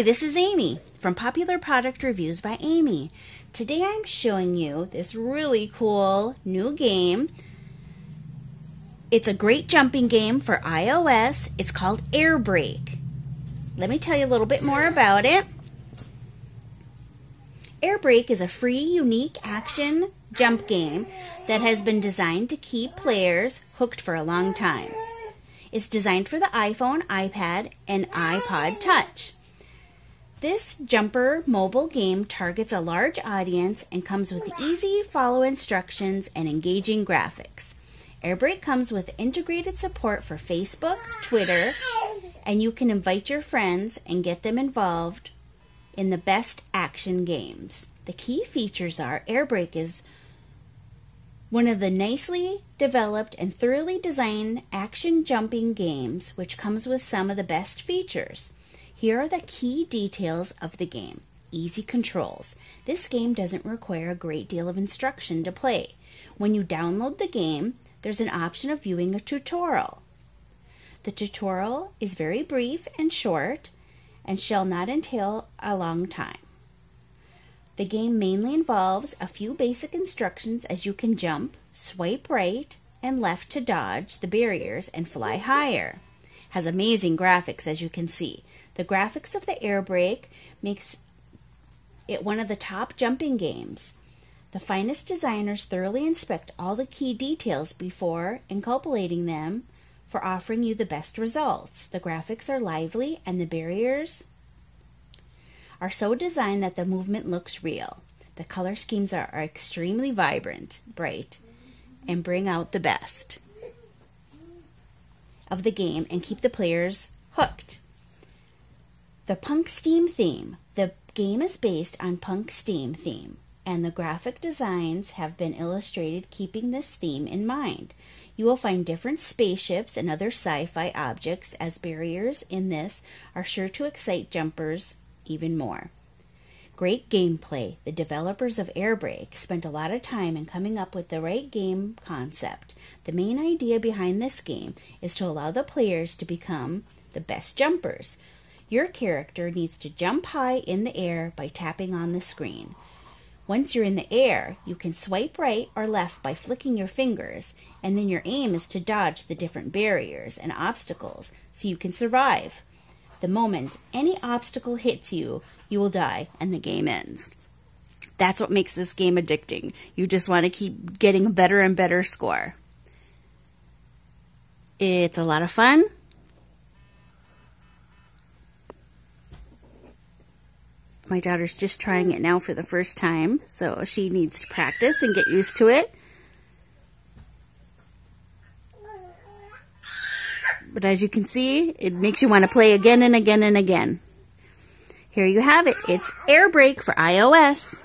Hi, this is Amy from Popular Product Reviews by Amy. Today I'm showing you this really cool new game. It's a great jumping game for iOS. It's called Air Break. Let me tell you a little bit more about it. Air Break is a free, unique action jump game that has been designed to keep players hooked for a long time. It's designed for the iPhone, iPad, and iPod Touch. This jumper mobile game targets a large audience and comes with easy follow instructions and engaging graphics. Air Break comes with integrated support for Facebook, Twitter, and you can invite your friends and get them involved in the best action games. The key features are Air Break is one of the nicely developed and thoroughly designed action jumping games, which comes with some of the best features. Here are the key details of the game. Easy controls. This game doesn't require a great deal of instruction to play. When you download the game, there's an option of viewing a tutorial. The tutorial is very brief and short and shall not entail a long time. The game mainly involves a few basic instructions as you can jump, swipe right and left to dodge the barriers and fly higher. Has amazing graphics as you can see. The graphics of the air Airbrake makes it one of the top jumping games. The finest designers thoroughly inspect all the key details before inculpating them for offering you the best results. The graphics are lively and the barriers are so designed that the movement looks real. The color schemes are, are extremely vibrant, bright, and bring out the best of the game and keep the players hooked. The Punk Steam theme. The game is based on Punk Steam theme, and the graphic designs have been illustrated keeping this theme in mind. You will find different spaceships and other sci fi objects as barriers in this are sure to excite jumpers even more. Great gameplay. The developers of Air Break spent a lot of time in coming up with the right game concept. The main idea behind this game is to allow the players to become the best jumpers. Your character needs to jump high in the air by tapping on the screen. Once you're in the air, you can swipe right or left by flicking your fingers, and then your aim is to dodge the different barriers and obstacles so you can survive. The moment any obstacle hits you, you will die and the game ends. That's what makes this game addicting. You just want to keep getting a better and better score. It's a lot of fun. My daughter's just trying it now for the first time, so she needs to practice and get used to it. But as you can see, it makes you want to play again and again and again. Here you have it. It's Air Break for iOS.